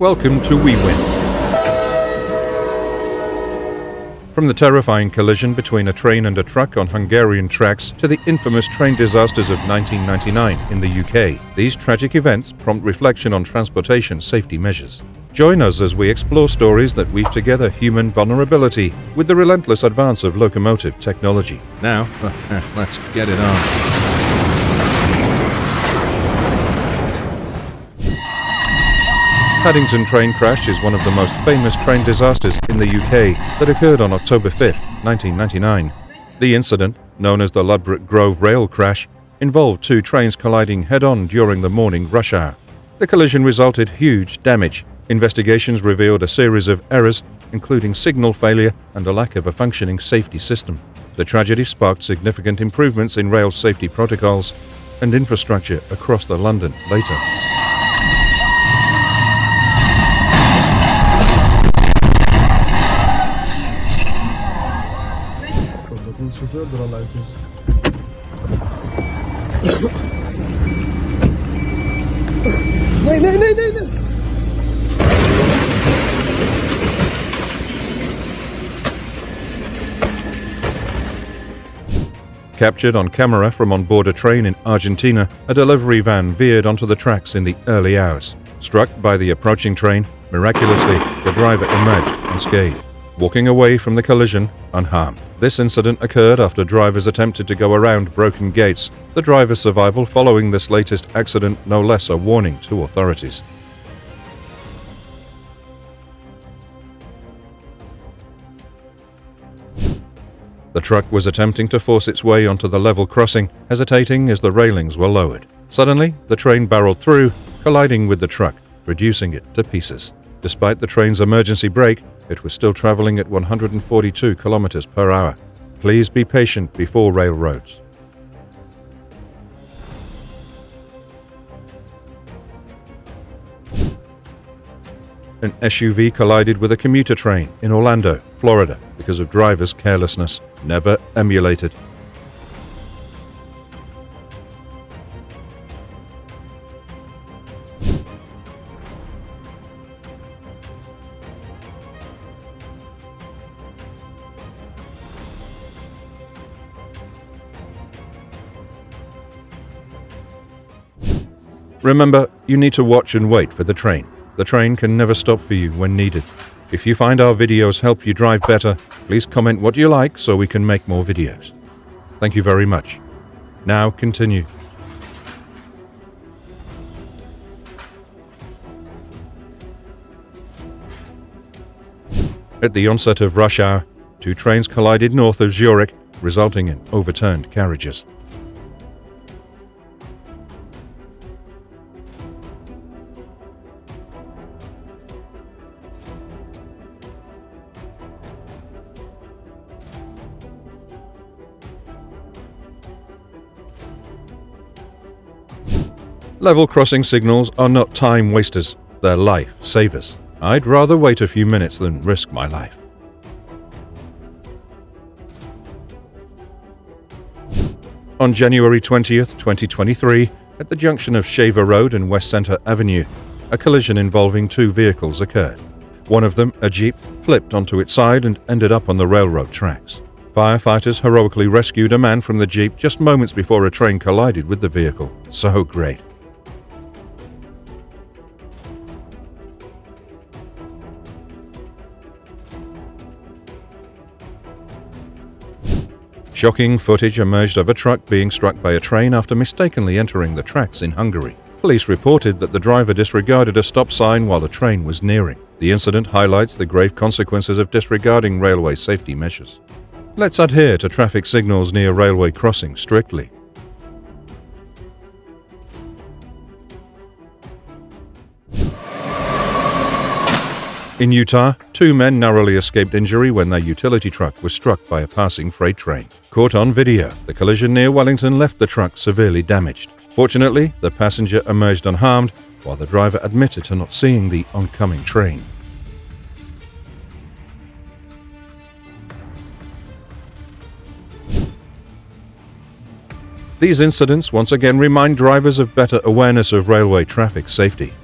Welcome to We Win. From the terrifying collision between a train and a truck on Hungarian tracks to the infamous train disasters of 1999 in the UK, these tragic events prompt reflection on transportation safety measures. Join us as we explore stories that weave together human vulnerability with the relentless advance of locomotive technology. Now, let's get it on. Paddington train crash is one of the most famous train disasters in the UK that occurred on October 5, 1999. The incident, known as the Ladbroke Grove rail crash, involved two trains colliding head-on during the morning rush hour. The collision resulted huge damage. Investigations revealed a series of errors, including signal failure and a lack of a functioning safety system. The tragedy sparked significant improvements in rail safety protocols and infrastructure across the London later. Captured on camera from on board a train in Argentina, a delivery van veered onto the tracks in the early hours. Struck by the approaching train, miraculously, the driver emerged unscathed, walking away from the collision unharmed. This incident occurred after drivers attempted to go around broken gates, the driver's survival following this latest accident no less a warning to authorities. The truck was attempting to force its way onto the level crossing, hesitating as the railings were lowered. Suddenly, the train barreled through, colliding with the truck, reducing it to pieces. Despite the train's emergency brake, it was still traveling at 142 kilometers per hour. Please be patient before railroads. An SUV collided with a commuter train in Orlando, Florida, because of drivers' carelessness, never emulated. Remember, you need to watch and wait for the train. The train can never stop for you when needed. If you find our videos help you drive better, please comment what you like so we can make more videos. Thank you very much. Now continue. At the onset of rush hour, two trains collided north of Zurich, resulting in overturned carriages. Level crossing signals are not time wasters, they're life savers. I'd rather wait a few minutes than risk my life. On January 20th, 2023, at the junction of Shaver Road and West Centre Avenue, a collision involving two vehicles occurred. One of them, a Jeep, flipped onto its side and ended up on the railroad tracks. Firefighters heroically rescued a man from the Jeep just moments before a train collided with the vehicle. So great. Shocking footage emerged of a truck being struck by a train after mistakenly entering the tracks in Hungary. Police reported that the driver disregarded a stop sign while a train was nearing. The incident highlights the grave consequences of disregarding railway safety measures. Let's adhere to traffic signals near railway crossings strictly. In Utah, two men narrowly escaped injury when their utility truck was struck by a passing freight train. Caught on video, the collision near Wellington left the truck severely damaged. Fortunately, the passenger emerged unharmed, while the driver admitted to not seeing the oncoming train. These incidents once again remind drivers of better awareness of railway traffic safety.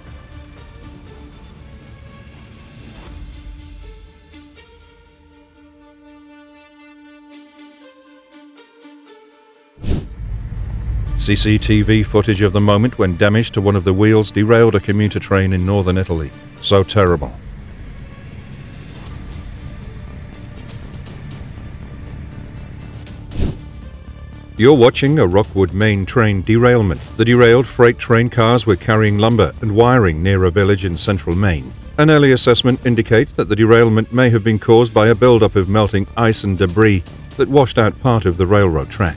CCTV footage of the moment when damage to one of the wheels derailed a commuter train in northern Italy. So terrible. You're watching a Rockwood Maine train derailment. The derailed freight train cars were carrying lumber and wiring near a village in central Maine. An early assessment indicates that the derailment may have been caused by a buildup of melting ice and debris that washed out part of the railroad track.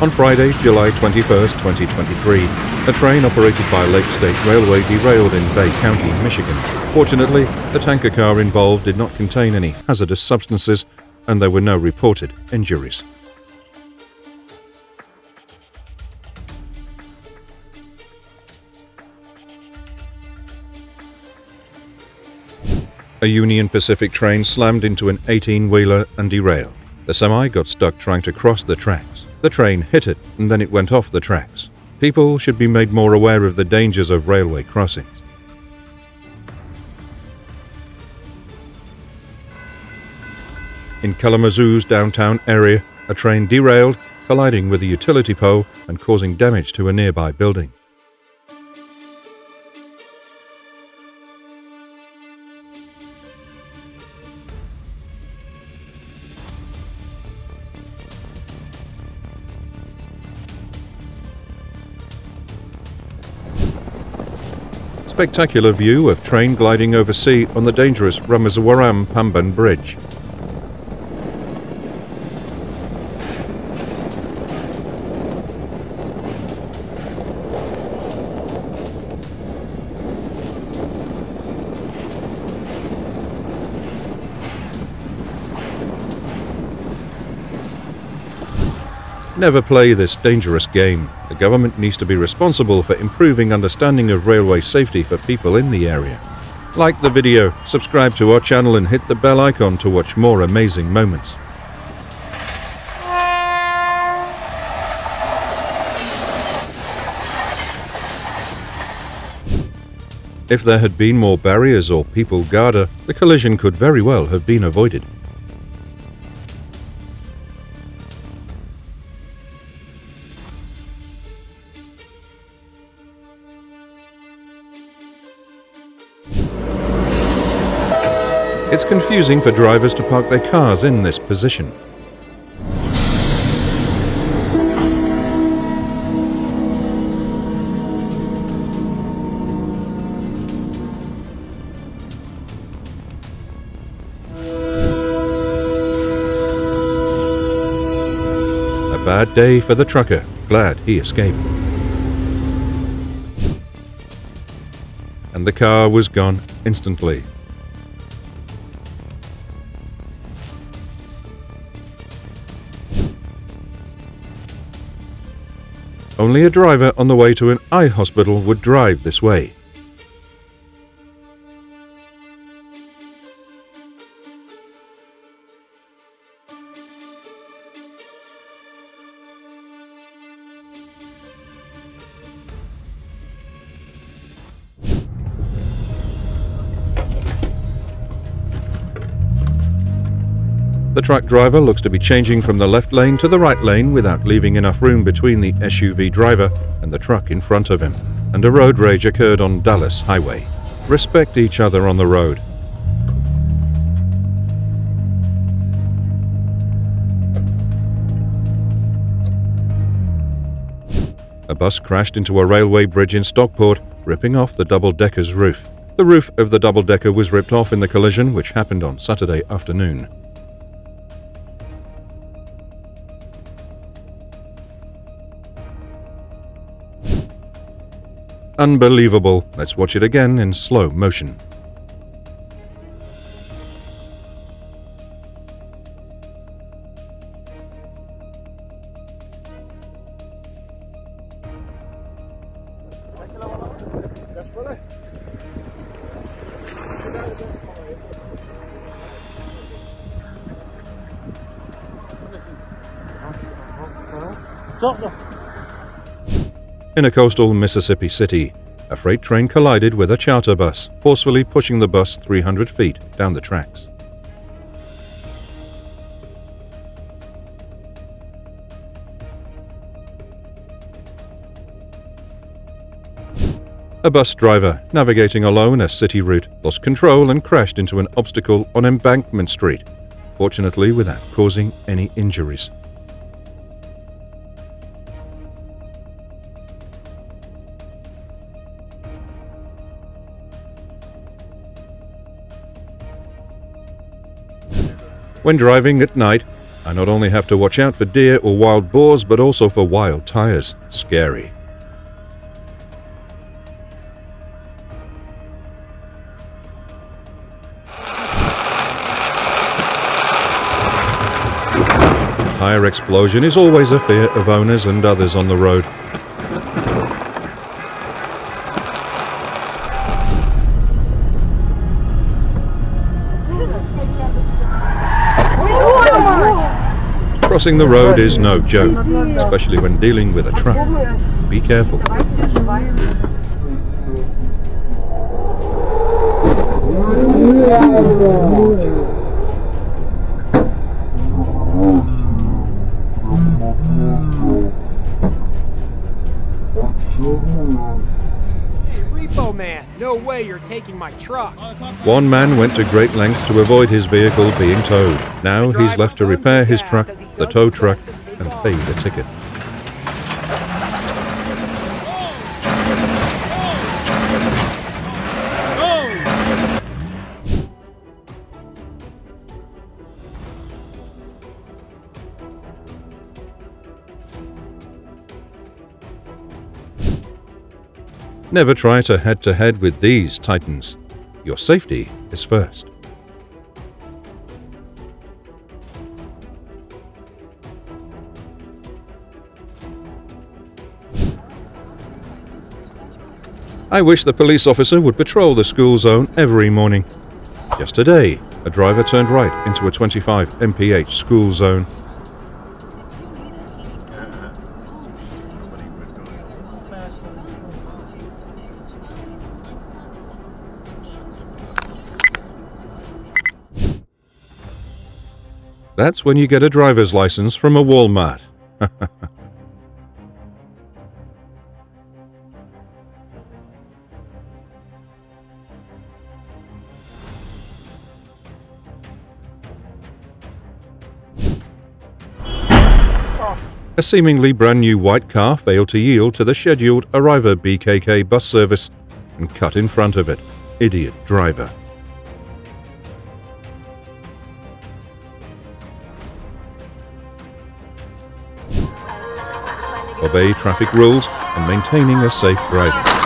On Friday, July 21, 2023, a train operated by Lake State Railway derailed in Bay County, Michigan. Fortunately, the tanker car involved did not contain any hazardous substances and there were no reported injuries. A Union Pacific train slammed into an 18-wheeler and derailed. The semi got stuck trying to cross the tracks. The train hit it and then it went off the tracks. People should be made more aware of the dangers of railway crossings. In Kalamazoo's downtown area, a train derailed, colliding with a utility pole and causing damage to a nearby building. Spectacular view of train gliding over sea on the dangerous Rameswaram Pamban Bridge. Never play this dangerous game. The government needs to be responsible for improving understanding of railway safety for people in the area. Like the video, subscribe to our channel and hit the bell icon to watch more amazing moments. If there had been more barriers or people guarder, the collision could very well have been avoided. It's confusing for drivers to park their cars in this position. A bad day for the trucker. Glad he escaped. And the car was gone instantly. Only a driver on the way to an eye hospital would drive this way. Truck driver looks to be changing from the left lane to the right lane without leaving enough room between the SUV driver and the truck in front of him. And a road rage occurred on Dallas Highway. Respect each other on the road. A bus crashed into a railway bridge in Stockport, ripping off the double-decker's roof. The roof of the double-decker was ripped off in the collision, which happened on Saturday afternoon. Unbelievable. Let's watch it again in slow motion. In a coastal Mississippi city, a freight train collided with a charter bus, forcefully pushing the bus 300 feet down the tracks. A bus driver, navigating alone a city route, lost control and crashed into an obstacle on Embankment Street, fortunately without causing any injuries. When driving at night, I not only have to watch out for deer or wild boars, but also for wild tires. Scary. Tire explosion is always a fear of owners and others on the road. Crossing the road is no joke, especially when dealing with a truck. Be careful. Repo Man, no way you're taking my truck. One man went to great lengths to avoid his vehicle being towed. Now he's left to repair his truck, the tow truck, and pay the ticket. Never try to head to head with these titans. Your safety is first. I wish the police officer would patrol the school zone every morning. Just today, a driver turned right into a 25 mph school zone. That's when you get a driver's license from a Walmart. A seemingly brand new white car failed to yield to the scheduled Arriva BKK bus service and cut in front of it. Idiot driver. Obey traffic rules and maintaining a safe driving.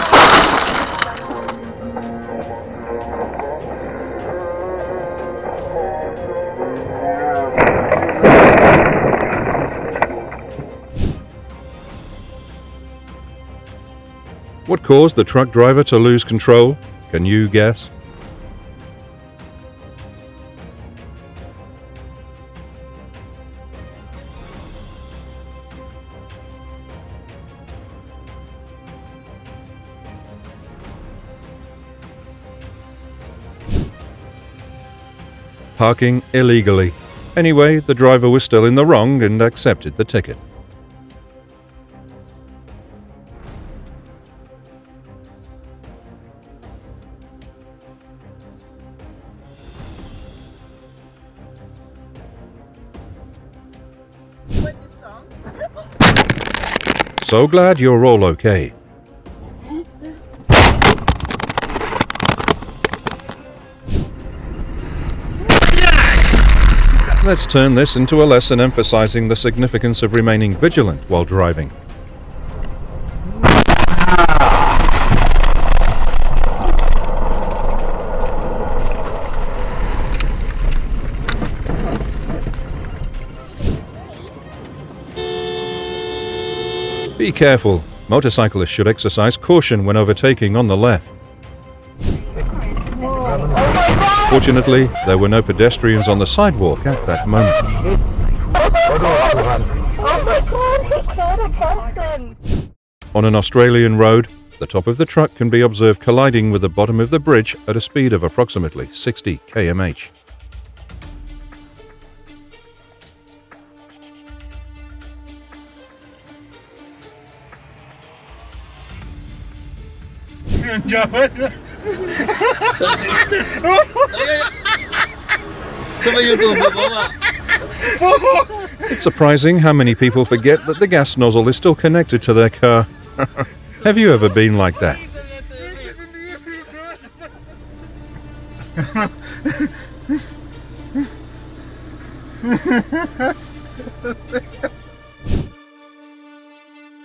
Caused the truck driver to lose control? Can you guess? Parking illegally. Anyway, the driver was still in the wrong and accepted the ticket. So glad you're all okay. Let's turn this into a lesson emphasizing the significance of remaining vigilant while driving. Be careful. Motorcyclists should exercise caution when overtaking on the left. Fortunately, there were no pedestrians on the sidewalk at that moment. On an Australian road, the top of the truck can be observed colliding with the bottom of the bridge at a speed of approximately 60 kmh. It's surprising how many people forget that the gas nozzle is still connected to their car. Have you ever been like that?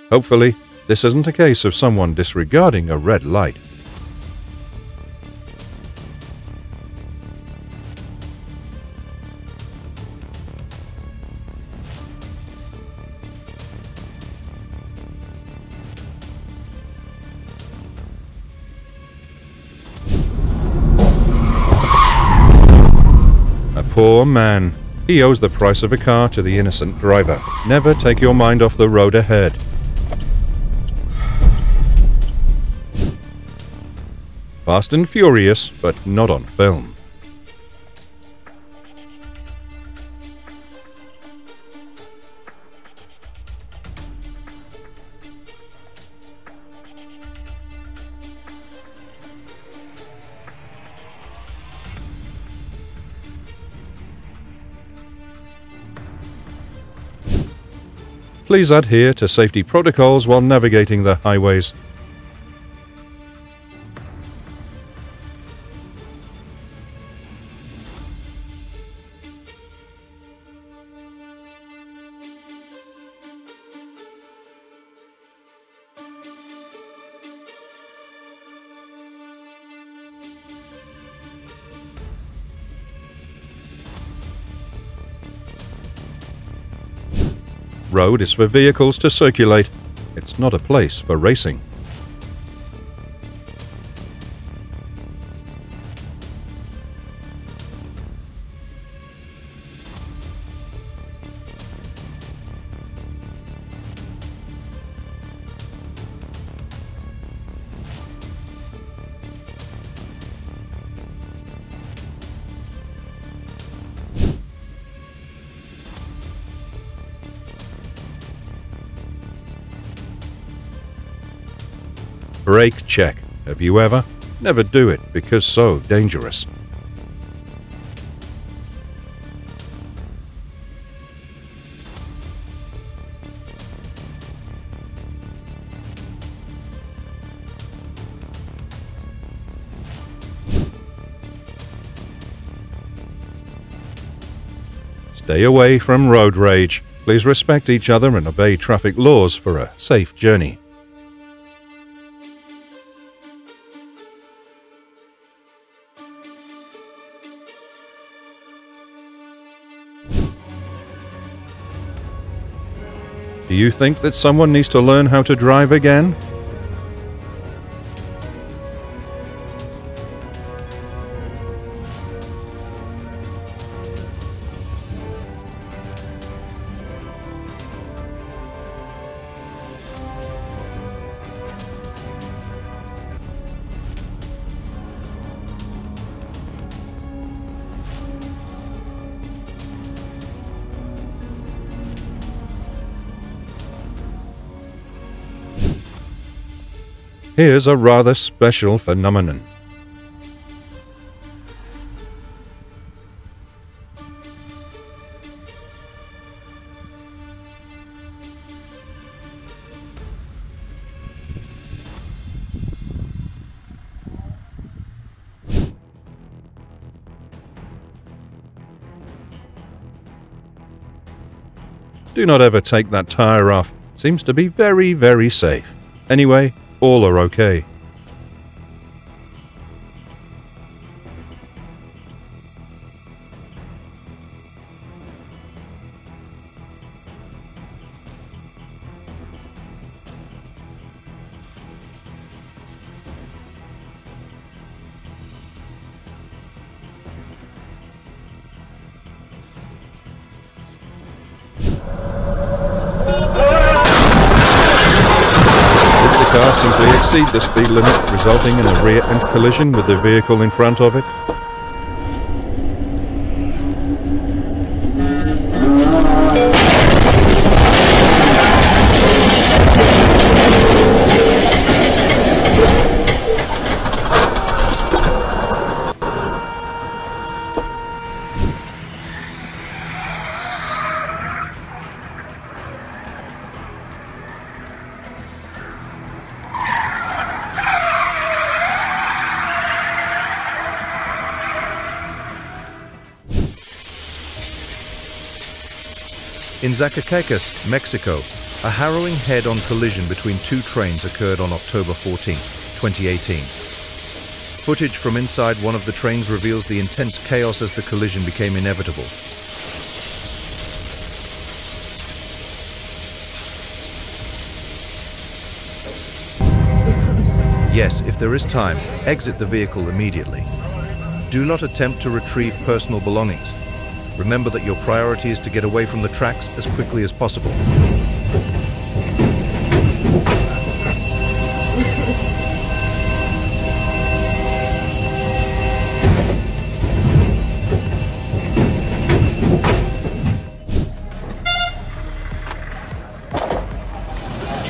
Hopefully, this isn't a case of someone disregarding a red light. He owes the price of a car to the innocent driver. Never take your mind off the road ahead. Fast and Furious, but not on film. Please adhere to safety protocols while navigating the highways. Road is for vehicles to circulate. It's not a place for racing. Brake check. Have you ever? Never do it because so dangerous. Stay away from road rage. Please respect each other and obey traffic laws for a safe journey. Do you think that someone needs to learn how to drive again? Here's a rather special phenomenon. Do not ever take that tire off. Seems to be very, very safe. Anyway, all are okay. Collision with the vehicle in front of it? Zacatecas, Mexico, a harrowing head-on collision between two trains occurred on October 14, 2018. Footage from inside one of the trains reveals the intense chaos as the collision became inevitable. Yes, if there is time, exit the vehicle immediately. Do not attempt to retrieve personal belongings. Remember that your priority is to get away from the tracks as quickly as possible.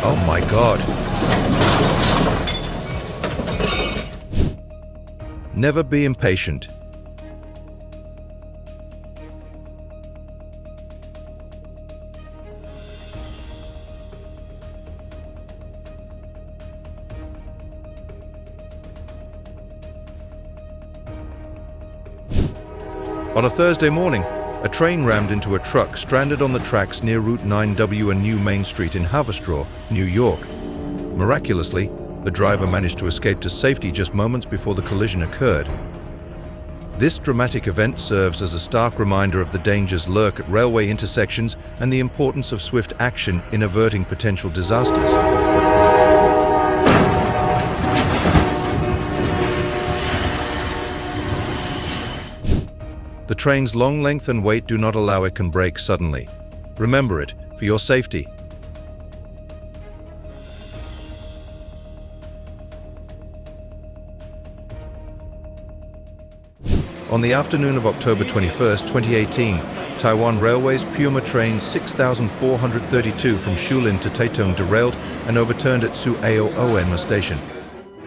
Oh my god. Never be impatient. A Thursday morning, a train rammed into a truck stranded on the tracks near Route 9W and New Main Street in Haverstraw, New York. Miraculously, the driver managed to escape to safety just moments before the collision occurred. This dramatic event serves as a stark reminder of the dangers lurk at railway intersections and the importance of swift action in averting potential disasters. Train's long length and weight do not allow it can break suddenly. Remember it, for your safety. On the afternoon of October 21, 2018, Taiwan Railway's Puyuma train 6432 from Shulin to Taitung derailed and overturned at Su-ao-Onma station.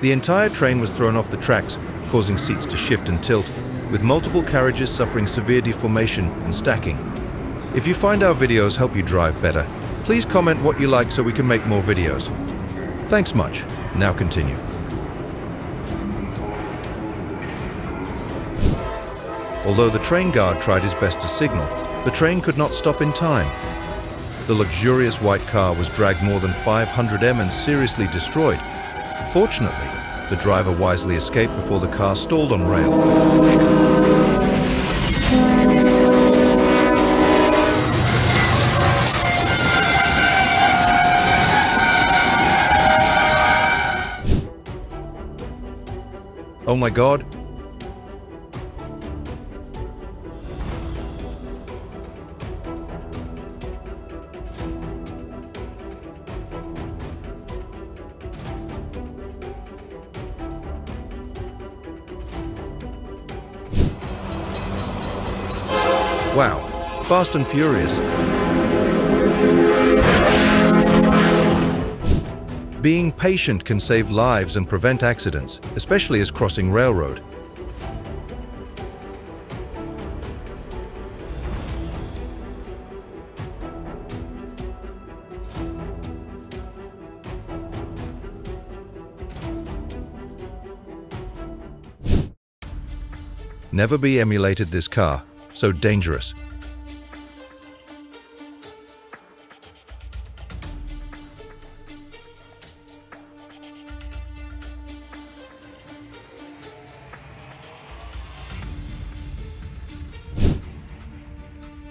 The entire train was thrown off the tracks, causing seats to shift and tilt, with multiple carriages suffering severe deformation and stacking. If you find our videos help you drive better, please comment what you like so we can make more videos. Thanks much. Now continue. Although the train guard tried his best to signal, the train could not stop in time. The luxurious white car was dragged more than 500 m and seriously destroyed. Fortunately, the driver wisely escaped before the car stalled on rail. Oh my god, fast and furious. Being patient can save lives and prevent accidents, especially as crossing railroad. Never be emulated this car, so dangerous.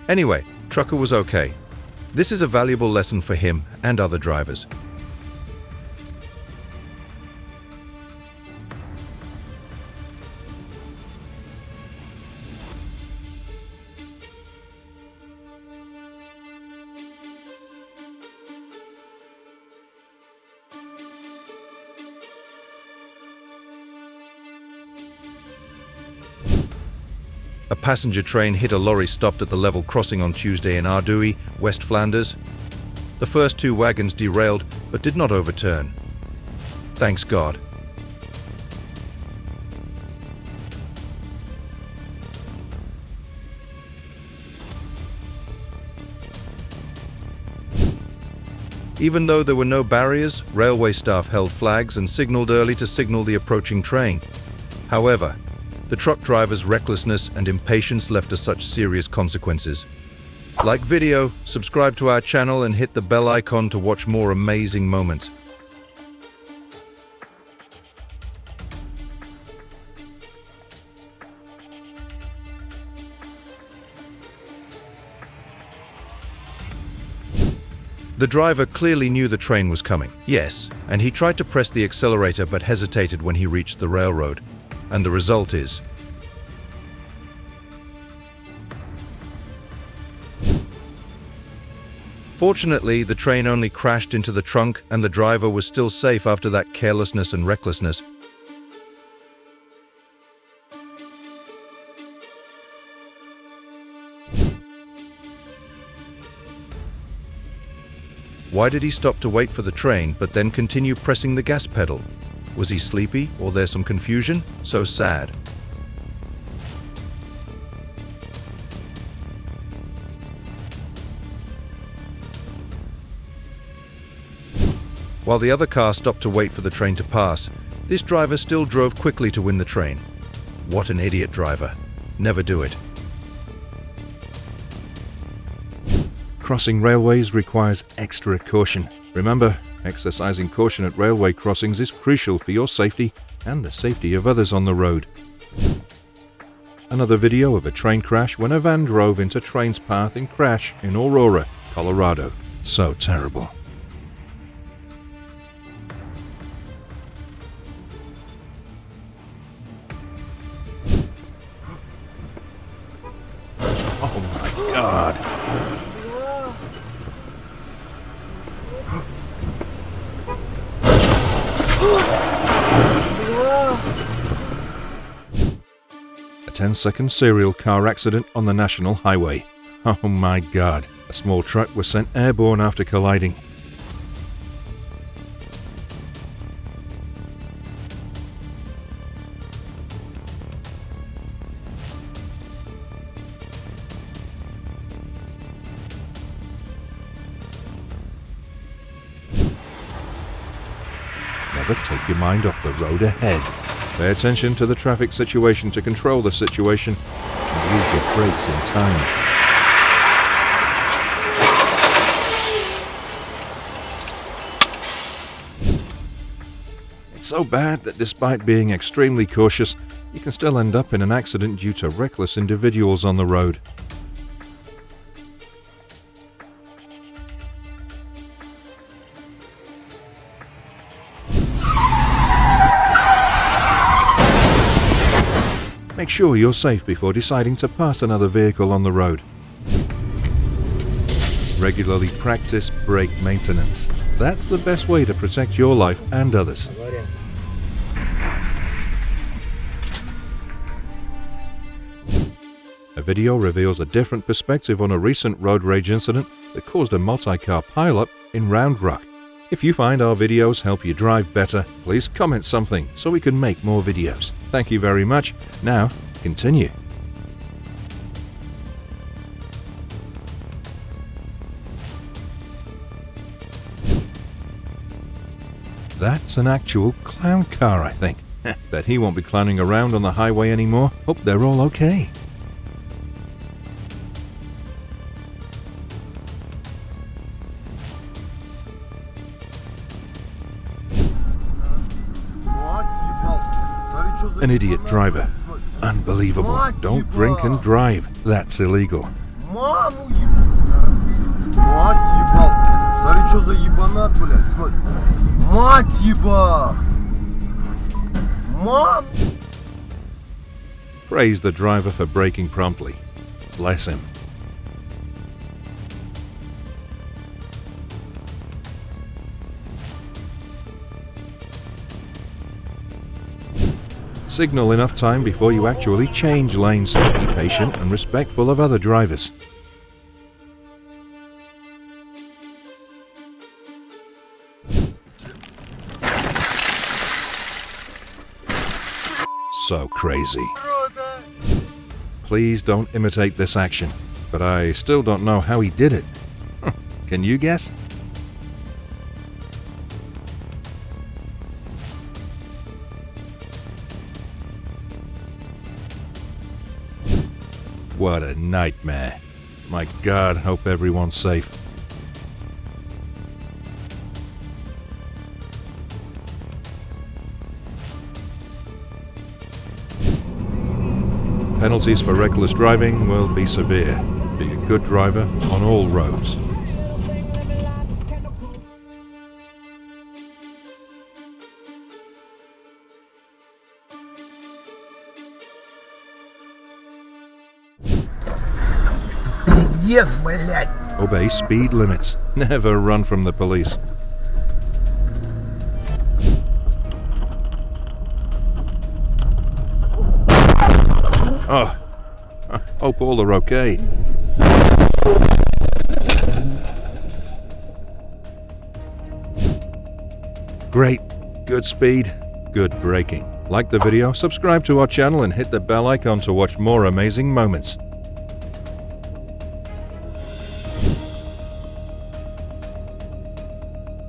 Anyway, Trucker was okay. This is a valuable lesson for him and other drivers. Passenger train hit a lorry stopped at the level crossing on Tuesday in Ardooie, West Flanders. The first two wagons derailed but did not overturn. Thanks God. Even though there were no barriers, railway staff held flags and signaled early to signal the approaching train. However, the truck driver's recklessness and impatience left us such serious consequences. Like video, subscribe to our channel and hit the bell icon to watch more amazing moments. The driver clearly knew the train was coming. Yes, and he tried to press the accelerator but hesitated when he reached the railroad. And the result is Fortunately, the train only crashed into the trunk and the driver was still safe after that carelessness and recklessness. Why did he stop to wait for the train but then continue pressing the gas pedal? Was he sleepy or there some confusion? So sad. While the other car stopped to wait for the train to pass, this driver still drove quickly to win the train. What an idiot driver. Never do it. Crossing railways requires extra caution. Remember, exercising caution at railway crossings is crucial for your safety and the safety of others on the road. Another video of a train crash when a van drove into train's path in crash in Aurora, Colorado. So terrible. Second serial car accident on the National Highway. Oh my god. A small truck was sent airborne after colliding. Never take your mind off the road ahead. Pay attention to the traffic situation to control the situation and use your brakes in time. It's so bad that despite being extremely cautious, you can still end up in an accident due to reckless individuals on the road. Make sure you're safe before deciding to pass another vehicle on the road. Regularly practice brake maintenance. That's the best way to protect your life and others. A video reveals a different perspective on a recent road rage incident that caused a multi-car pileup in Round Rock. If you find our videos help you drive better, please comment something so we can make more videos. Thank you very much. Now, continue. That's an actual clown car, I think. Bet he won't be clowning around on the highway anymore. Hope they're all okay. an idiot driver. Unbelievable. Don't drink and drive. That's illegal. Praise the driver for braking promptly. Bless him. Signal enough time before you actually change lanes. Be patient and respectful of other drivers. So crazy. Please don't imitate this action, but I still don't know how he did it. Can you guess? What a nightmare. My God, hope everyone's safe. Penalties for reckless driving will be severe. Be a good driver on all roads. Пиздец, блядь. Obey speed limits. Never run from the police. Oh, I hope all are okay. Great. Good speed, good braking. Like the video, subscribe to our channel and hit the bell icon to watch more amazing moments.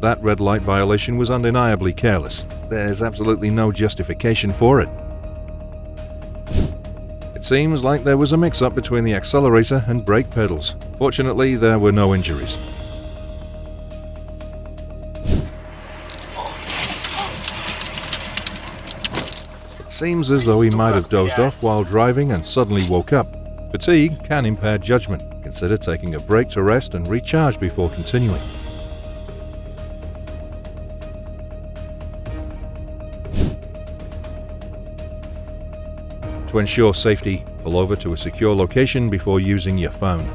That red light violation was undeniably careless. There's absolutely no justification for it. It seems like there was a mix up between the accelerator and brake pedals. Fortunately, there were no injuries. It seems as though he might have dozed off while driving and suddenly woke up. Fatigue can impair judgment. Consider taking a break to rest and recharge before continuing. To ensure safety, pull over to a secure location before using your phone.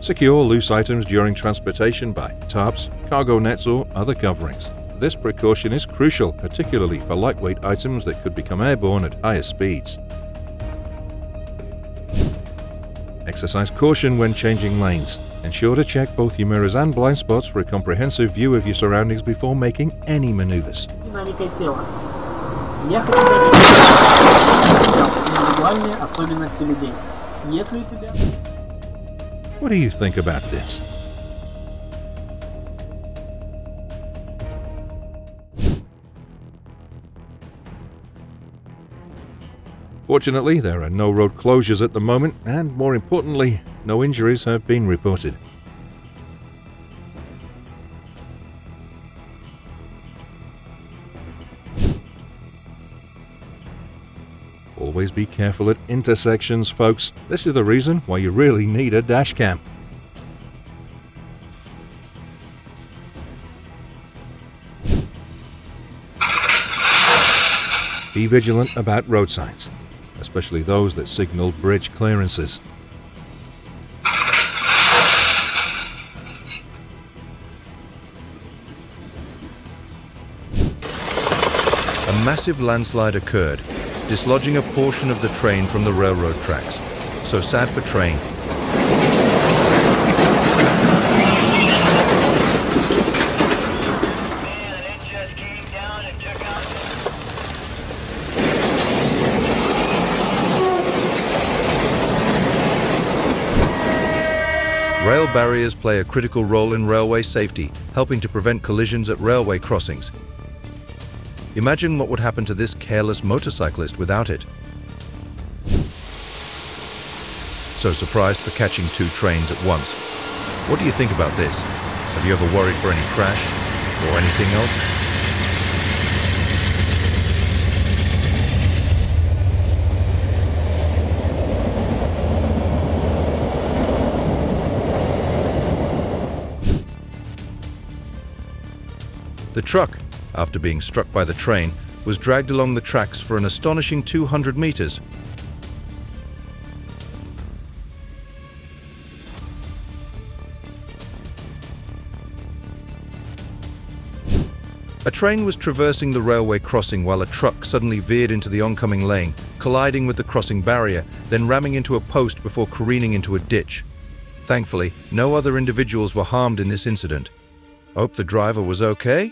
Secure loose items during transportation by tarps, cargo nets, or other coverings. This precaution is crucial, particularly for lightweight items that could become airborne at higher speeds. Exercise caution when changing lanes. Ensure to check both your mirrors and blind spots for a comprehensive view of your surroundings before making any maneuvers. What do you think about this? Fortunately, there are no road closures at the moment, and more importantly, no injuries have been reported. Always be careful at intersections, folks. This is the reason why you really need a dash cam. Be vigilant about road signs, especially those that signal bridge clearances. A massive landslide occurred, dislodging a portion of the train from the railroad tracks. So sad for train. Man, it just came down and took out Rail barriers play a critical role in railway safety, helping to prevent collisions at railway crossings. Imagine what would happen to this careless motorcyclist without it. So surprised for catching two trains at once. What do you think about this? Have you ever worried for any crash or anything else? Truck, after being struck by the train, was dragged along the tracks for an astonishing 200 meters. A train was traversing the railway crossing while a truck suddenly veered into the oncoming lane, colliding with the crossing barrier, then ramming into a post before careening into a ditch. Thankfully, no other individuals were harmed in this incident. Hope the driver was okay?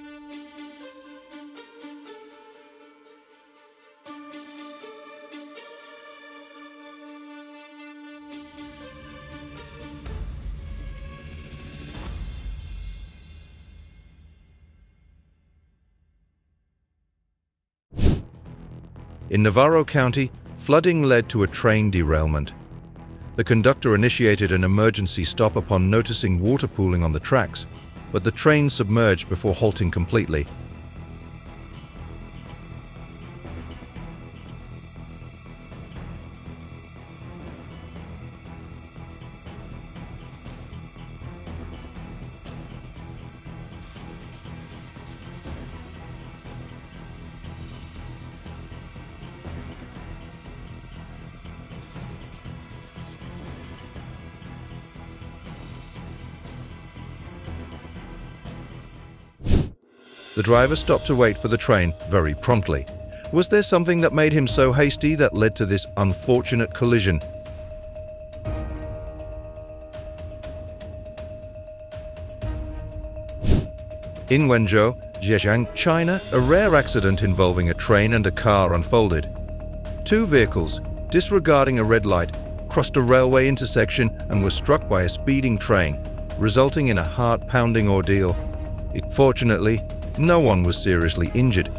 In Navarro County, flooding led to a train derailment. The conductor initiated an emergency stop upon noticing water pooling on the tracks, but the train submerged before halting completely. The driver stopped to wait for the train very promptly. Was there something that made him so hasty that led to this unfortunate collision? In Wenzhou, Zhejiang, China, a rare accident involving a train and a car unfolded. Two vehicles, disregarding a red light, crossed a railway intersection and were struck by a speeding train, resulting in a heart-pounding ordeal. It, Fortunately, no one was seriously injured.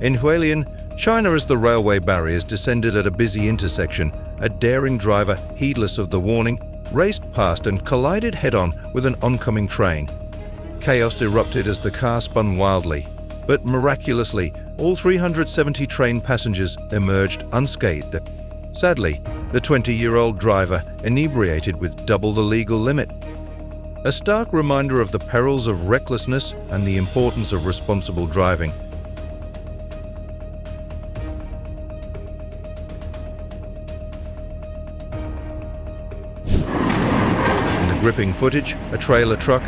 In Hualien, China as the railway barriers descended at a busy intersection, a daring driver, heedless of the warning, raced past and collided head-on with an oncoming train. Chaos erupted as the car spun wildly, but miraculously, all 370 train passengers emerged unscathed. Sadly, the 20-year-old driver inebriated with double the legal limit. A stark reminder of the perils of recklessness and the importance of responsible driving. In the gripping footage, a trailer truck,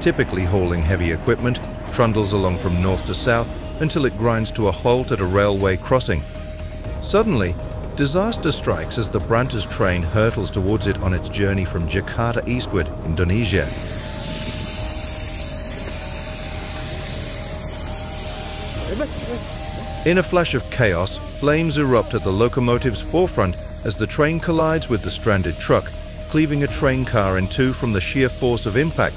typically hauling heavy equipment, trundles along from north to south until it grinds to a halt at a railway crossing. Suddenly, disaster strikes as the Brantas train hurtles towards it on its journey from Jakarta eastward, Indonesia. In a flash of chaos, flames erupt at the locomotive's forefront as the train collides with the stranded truck, cleaving a train car in two from the sheer force of impact.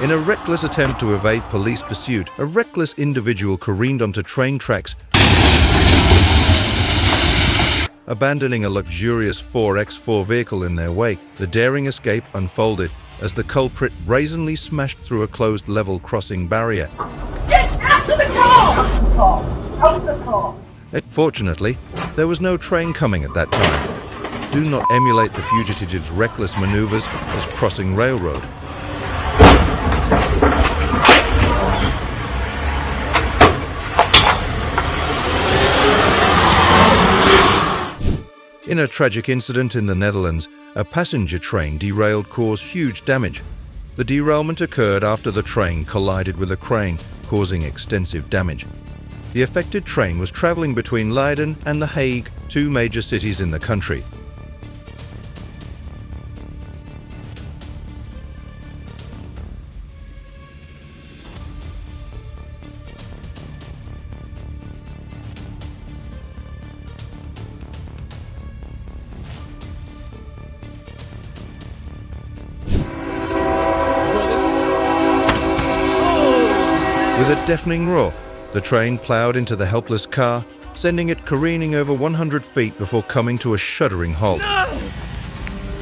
In a reckless attempt to evade police pursuit, a reckless individual careened onto train tracks, abandoning a luxurious 4x4 vehicle in their wake. The daring escape unfolded as the culprit brazenly smashed through a closed level crossing barrier. Get out of the car! Out of the car! Fortunately, there was no train coming at that time. Do not emulate the fugitive's reckless maneuvers as crossing railroad. In a tragic incident in the Netherlands, a passenger train derailed caused huge damage. The derailment occurred after the train collided with a crane, causing extensive damage. The affected train was traveling between Leiden and The Hague, two major cities in the country. Deafening roar, the train ploughed into the helpless car, sending it careening over 100 feet before coming to a shuddering halt.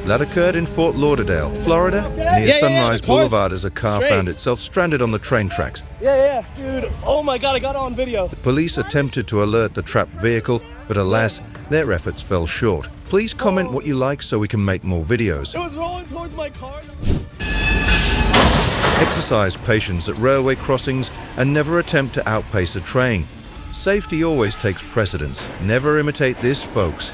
That occurred in Fort Lauderdale, Florida, near Sunrise Boulevard as a car found itself stranded on the train tracks. Yeah, yeah, dude. Oh my god, I got it on video. Police attempted to alert the trapped vehicle, but alas, their efforts fell short. Please comment oh. what you like so we can make more videos. It was rolling towards my car. Exercise patience at railway crossings and never attempt to outpace a train. Safety always takes precedence. Never imitate this, folks.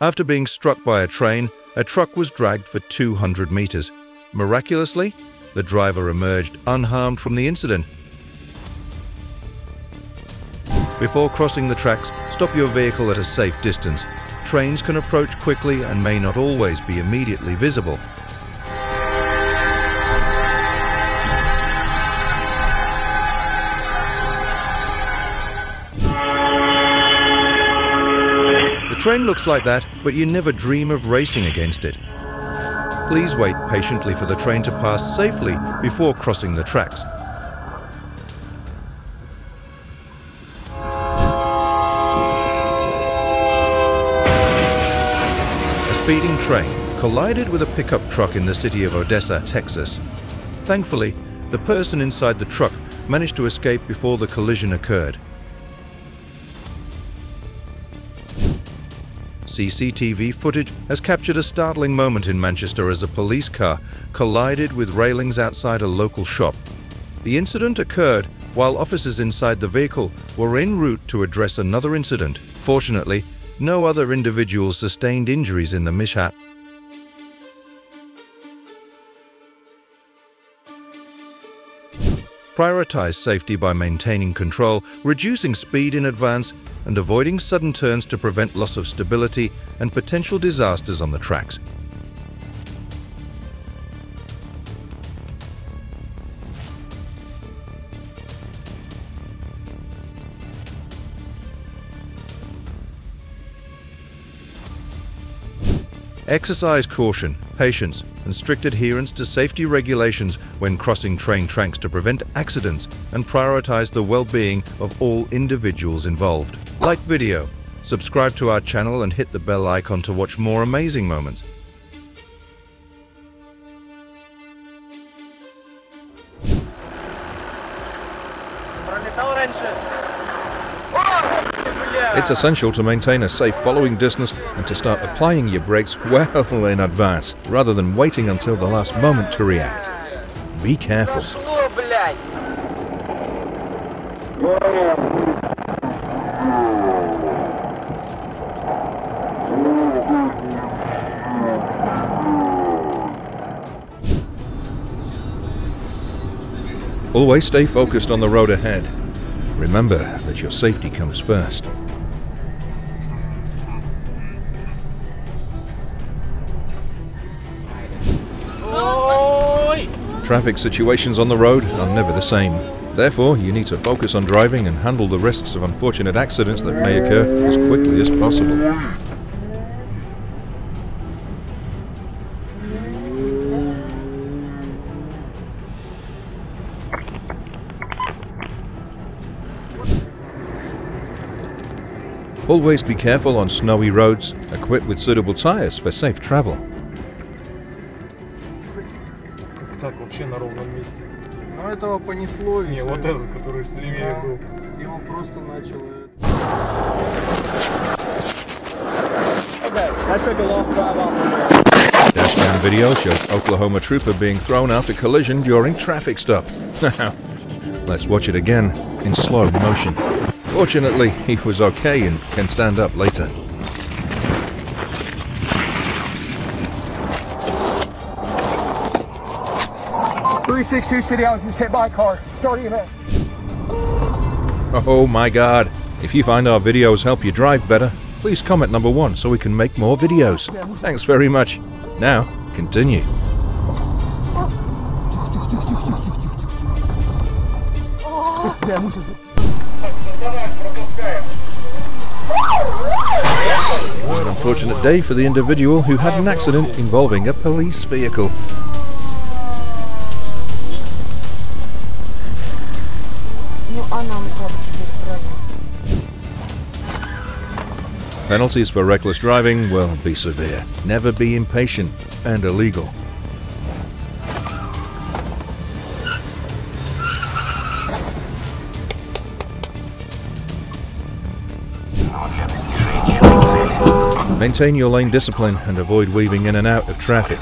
After being struck by a train, a truck was dragged for 200 meters. Miraculously, the driver emerged unharmed from the incident. Before crossing the tracks, stop your vehicle at a safe distance. Trains can approach quickly and may not always be immediately visible. The train looks like that, but you never dream of racing against it. Please wait patiently for the train to pass safely before crossing the tracks. Speeding train collided with a pickup truck in the city of Odessa, Texas. Thankfully, the person inside the truck managed to escape before the collision occurred. CCTV footage has captured a startling moment in Manchester as a police car collided with railings outside a local shop. The incident occurred while officers inside the vehicle were en route to address another incident. Fortunately, no other individuals sustained injuries in the mishap. Prioritize safety by maintaining control, reducing speed in advance, and avoiding sudden turns to prevent loss of stability and potential disasters on the tracks. Exercise caution, patience, and strict adherence to safety regulations when crossing train tracks to prevent accidents and prioritize the well-being of all individuals involved. Like video, subscribe to our channel and hit the bell icon to watch more amazing moments. It's essential to maintain a safe following distance and to start applying your brakes well in advance, rather than waiting until the last moment to react. Be careful. Always stay focused on the road ahead. Remember that your safety comes first. Traffic situations on the road are never the same. Therefore, you need to focus on driving and handle the risks of unfortunate accidents that may occur as quickly as possible. Always be careful on snowy roads, equipped with suitable tires for safe travel. Ну этого понесло и Не, всё. вот этот, который слевее Да. был. Его просто начало... Okay, I took a long drive off. Dashcam video shows Oklahoma trooper being thrown after collision during traffic stop. Now, let's watch it again in slow motion. Fortunately, he was okay and can stand up later. Three six two city. I was hit by a car. Starting event. Oh my god. If you find our videos help you drive better, please comment number one so we can make more videos. Thanks very much. Now, continue. It was an unfortunate day for the individual who had an accident involving a police vehicle. Penalties for reckless driving will be severe. Never be impatient and illegal. Maintain your lane discipline and avoid weaving in and out of traffic.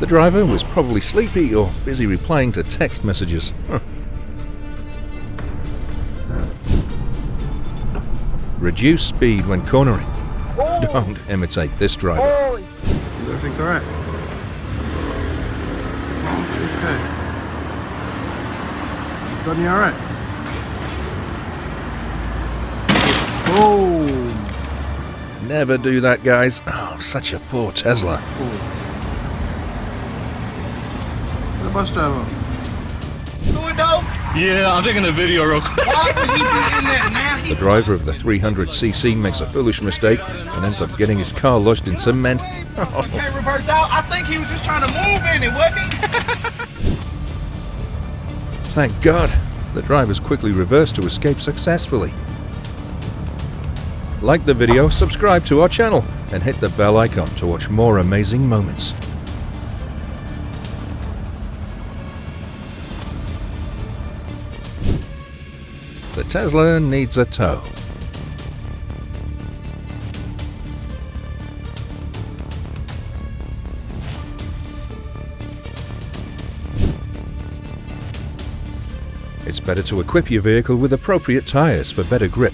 The driver was probably sleepy or busy replying to text messages. Reduce speed when cornering. Don't imitate this driver. Everything alright? Oh. Done you alright? Boom! Never do that, guys. Oh, such a poor Tesla. Hadi başlayalım. Do it though. Yeah, I'm taking a video real quick. Why would he be in there, man? The driver of the 300cc makes a foolish mistake and ends up getting his car lodged in cement. Can't reverse out. I think he was just trying to move in it, wasn't he? Thank God, the drivers quickly reversed to escape successfully. Like the video, subscribe to our channel, and hit the bell icon to watch more amazing moments. Tesla needs a tow. It's better to equip your vehicle with appropriate tyres for better grip.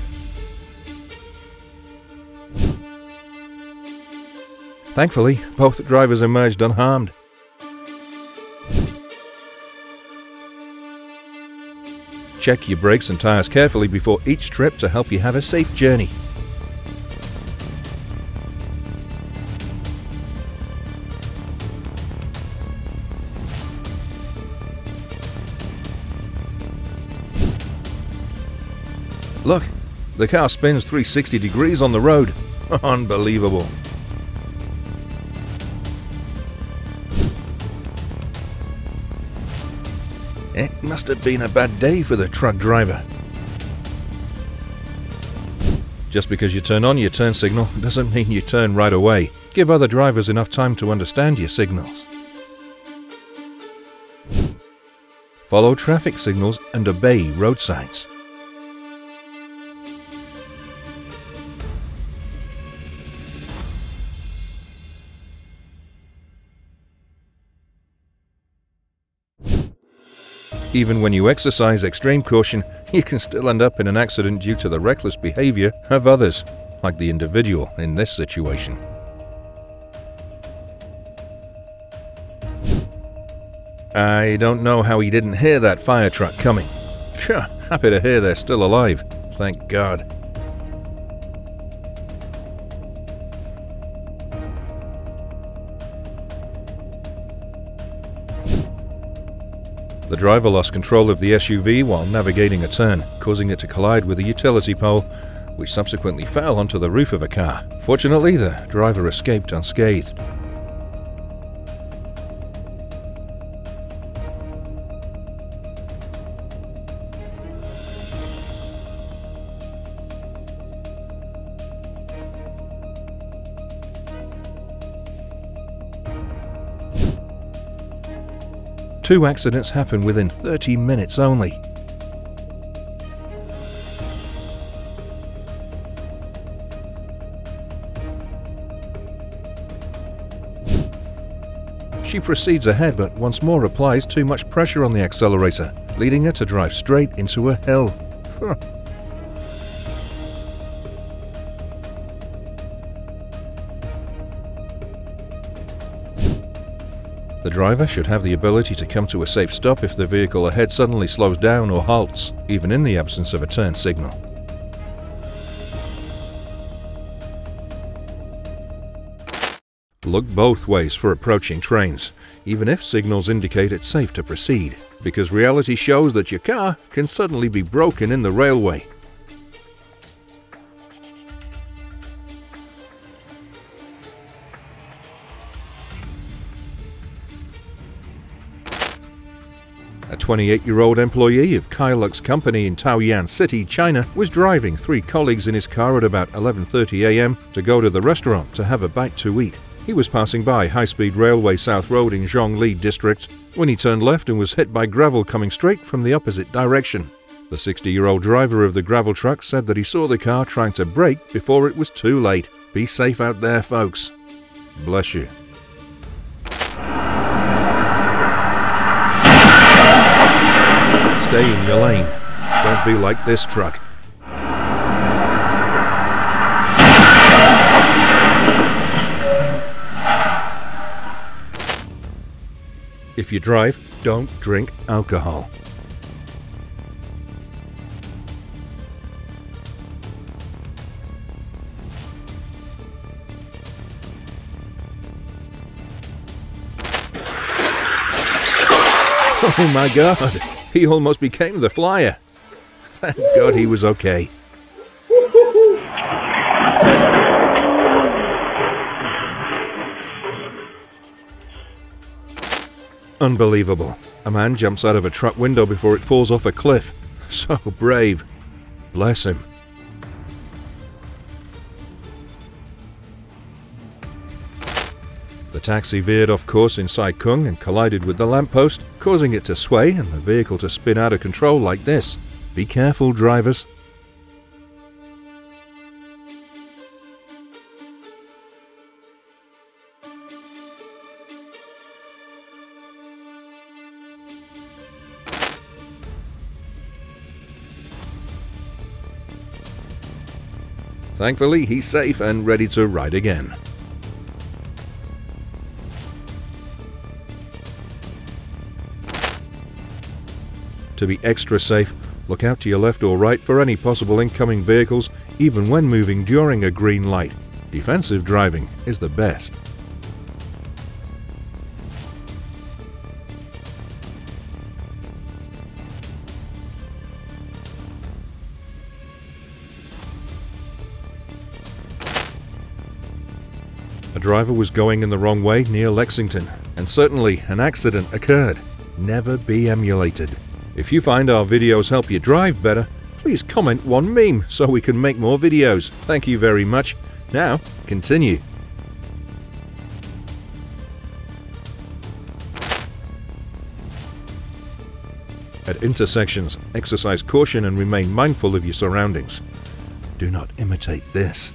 Thankfully, both drivers emerged unharmed. Check your brakes and tyres carefully before each trip to help you have a safe journey. Look, the car spins 360 degrees on the road. Unbelievable. It must have been a bad day for the truck driver. Just because you turn on your turn signal doesn't mean you turn right away. Give other drivers enough time to understand your signals. Follow traffic signals and obey road signs. Even when you exercise extreme caution, you can still end up in an accident due to the reckless behavior of others, like the individual in this situation. I don't know how he didn't hear that fire truck coming. Phew, happy to hear they're still alive. Thank God. The driver lost control of the SUV while navigating a turn, causing it to collide with a utility pole, which subsequently fell onto the roof of a car. Fortunately, the driver escaped unscathed. Two accidents happened within 30 minutes only. She proceeds ahead but once more applies too much pressure on the accelerator, leading her to drive straight into a hill. The driver should have the ability to come to a safe stop if the vehicle ahead suddenly slows down or halts, even in the absence of a turn signal. Look both ways for approaching trains, even if signals indicate it's safe to proceed, because reality shows that your car can suddenly be broken in the railway. A 28-year-old employee of Kilux Company in Taoyuan City, China, was driving three colleagues in his car at about 11:30 a.m. to go to the restaurant to have a bite to eat. He was passing by High Speed Railway South Road in Zhongli District when he turned left and was hit by gravel coming straight from the opposite direction. The 60-year-old driver of the gravel truck said that he saw the car trying to brake before it was too late. Be safe out there, folks. Bless you. Stay in your lane. Don't be like this truck. If you drive, don't drink alcohol. Oh my god, he almost became the flyer. Thank god he was okay. Unbelievable. A man jumps out of a truck window before it falls off a cliff. So brave. Bless him. Taxi veered off course in Sai Kung and collided with the lamppost, causing it to sway and the vehicle to spin out of control like this. Be careful, drivers. Thankfully, he's safe and ready to ride again. To be extra safe, look out to your left or right for any possible incoming vehicles, even when moving during a green light. Defensive driving is the best. A driver was going in the wrong way near Lexington, and certainly an accident occurred. Never be emulated. If you find our videos help you drive better, please comment one meme so we can make more videos. Thank you very much. Now, continue. At intersections, exercise caution and remain mindful of your surroundings. Do not imitate this.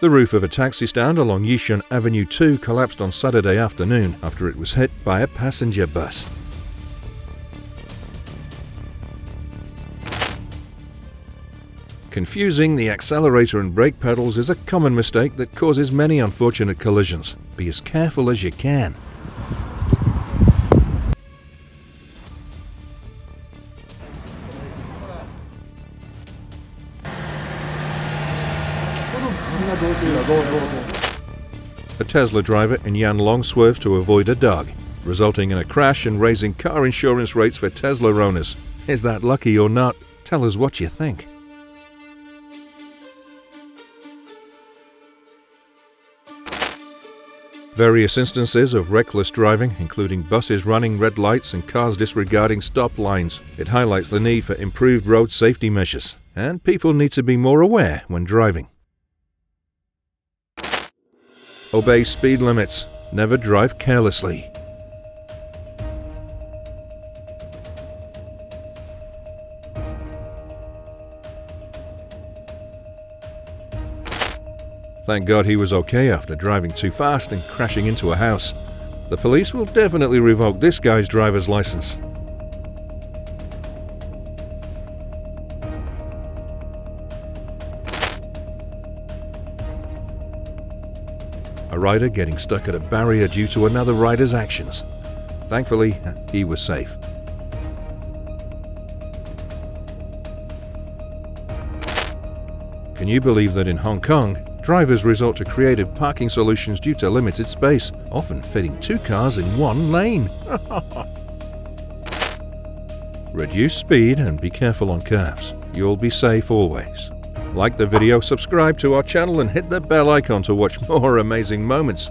The roof of a taxi stand along Yishun Avenue 2 collapsed on Saturday afternoon after it was hit by a passenger bus. Confusing the accelerator and brake pedals is a common mistake that causes many unfortunate collisions. Be as careful as you can. Tesla driver in Yanlong swerved to avoid a dog, resulting in a crash and raising car insurance rates for Tesla owners. Is that lucky or not? Tell us what you think. Various instances of reckless driving, including buses running red lights and cars disregarding stop lines. It highlights the need for improved road safety measures, and people need to be more aware when driving. Obey speed limits. Never drive carelessly. Thank God he was okay after driving too fast and crashing into a house. The police will definitely revoke this guy's driver's license. A rider getting stuck at a barrier due to another rider's actions. Thankfully, he was safe. Can you believe that in Hong Kong, drivers resort to creative parking solutions due to limited space, often fitting two cars in one lane? Reduce speed and be careful on curves. You'll be safe always. Like the video, subscribe to our channel and hit the bell icon to watch more amazing moments.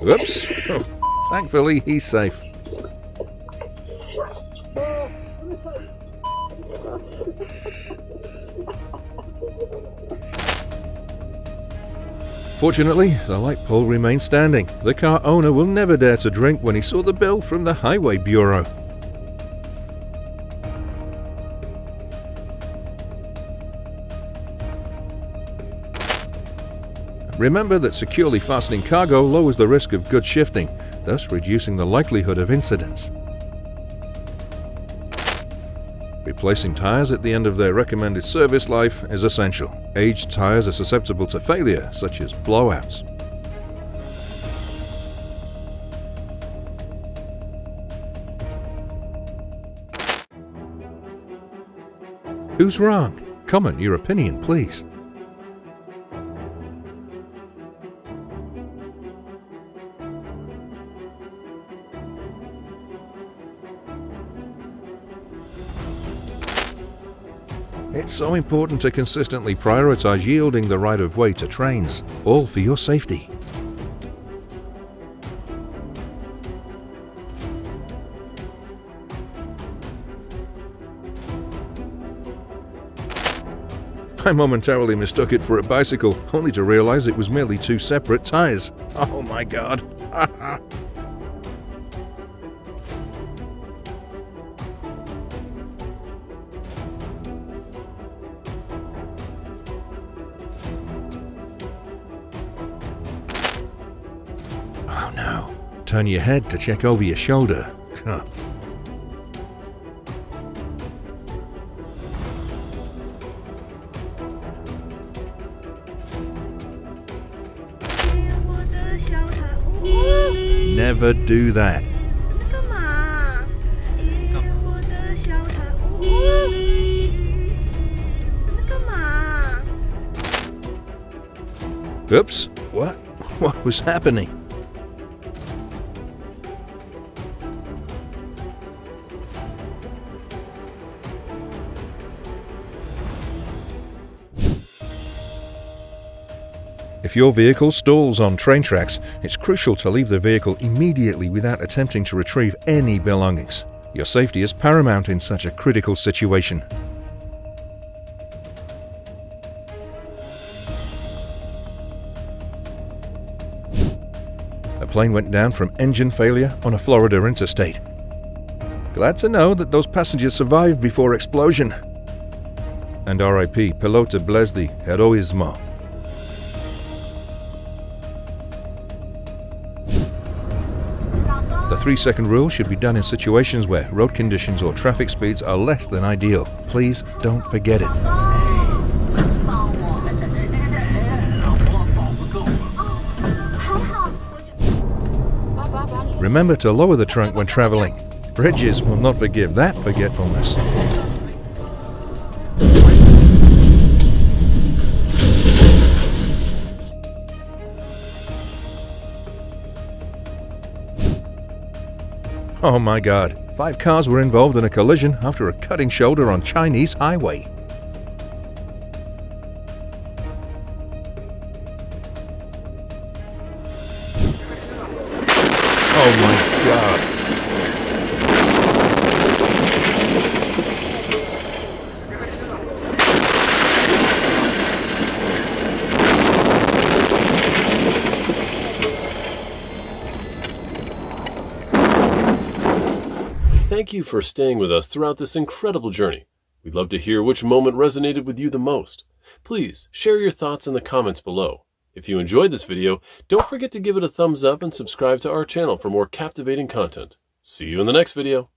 Whoops! Oh, thankfully, he's safe. Fortunately, the light pole remains standing. The car owner will never dare to drink when he saw the bill from the Highway Bureau. Remember that securely fastening cargo lowers the risk of good shifting, thus reducing the likelihood of incidents. Replacing tires at the end of their recommended service life is essential. Aged tires are susceptible to failure, such as blowouts. Who's wrong? Comment your opinion, please. It's so important to consistently prioritize yielding the right of way to trains, all for your safety. I momentarily mistook it for a bicycle, only to realize it was merely two separate tires. Oh my god. Turn your head to check over your shoulder. Never do that. Oops. What? What was happening? If your vehicle stalls on train tracks, it's crucial to leave the vehicle immediately without attempting to retrieve any belongings. Your safety is paramount in such a critical situation. A plane went down from engine failure on a Florida interstate. Glad to know that those passengers survived before explosion. And RIP Pilota Blesdy Heroismo. Three second rule should be done in situations where road conditions or traffic speeds are less than ideal. Please don't forget it. Remember to lower the trunk when traveling. Bridges will not forgive that forgetfulness. Oh my god, five cars were involved in a collision after a cutting shoulder on Chinese highway. For staying with us throughout this incredible journey. We'd love to hear which moment resonated with you the most. Please share your thoughts in the comments below. If you enjoyed this video, don't forget to give it a thumbs up and subscribe to our channel for more captivating content. See you in the next video.